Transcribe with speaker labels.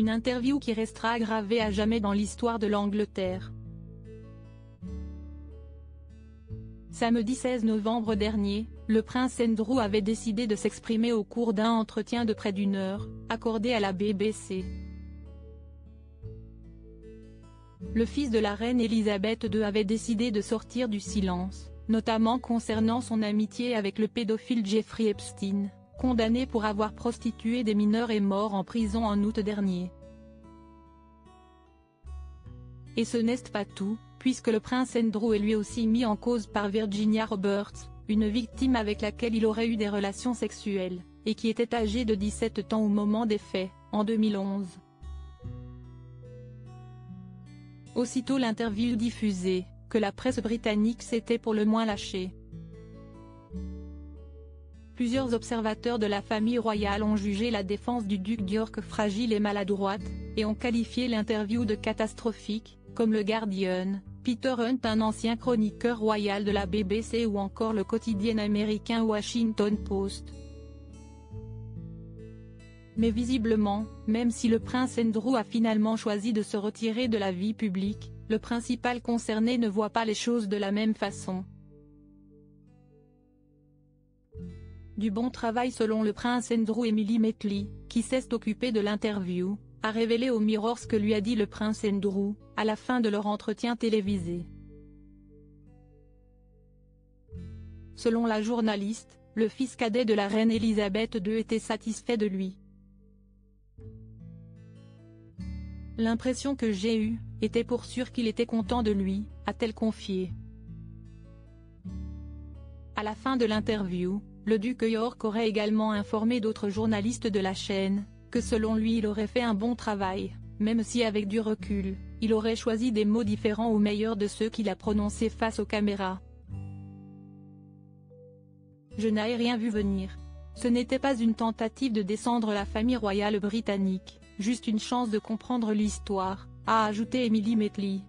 Speaker 1: Une interview qui restera gravée à jamais dans l'histoire de l'Angleterre. Samedi 16 novembre dernier, le prince Andrew avait décidé de s'exprimer au cours d'un entretien de près d'une heure, accordé à la BBC. Le fils de la reine Elisabeth II avait décidé de sortir du silence, notamment concernant son amitié avec le pédophile Jeffrey Epstein, condamné pour avoir prostitué des mineurs et mort en prison en août dernier. Et ce n'est pas tout, puisque le prince Andrew est lui aussi mis en cause par Virginia Roberts, une victime avec laquelle il aurait eu des relations sexuelles, et qui était âgée de 17 ans au moment des faits, en 2011. Aussitôt l'interview diffusée, que la presse britannique s'était pour le moins lâchée. Plusieurs observateurs de la famille royale ont jugé la défense du duc d'York fragile et maladroite, et ont qualifié l'interview de catastrophique, comme le Guardian, Peter Hunt un ancien chroniqueur royal de la BBC ou encore le quotidien américain Washington Post. Mais visiblement, même si le prince Andrew a finalement choisi de se retirer de la vie publique, le principal concerné ne voit pas les choses de la même façon. Du bon travail selon le prince Andrew Emily Metley, qui s'est occupé de l'interview, a révélé au Mirror ce que lui a dit le prince Andrew, à la fin de leur entretien télévisé. Selon la journaliste, le fils cadet de la reine Elisabeth II était satisfait de lui. L'impression que j'ai eue, était pour sûr qu'il était content de lui, a-t-elle confié. À la fin de l'interview, le duc York aurait également informé d'autres journalistes de la chaîne, que selon lui il aurait fait un bon travail, même si avec du recul, il aurait choisi des mots différents ou meilleurs de ceux qu'il a prononcés face aux caméras. Je n'ai rien vu venir. Ce n'était pas une tentative de descendre la famille royale britannique, juste une chance de comprendre l'histoire, a ajouté Emily Metley.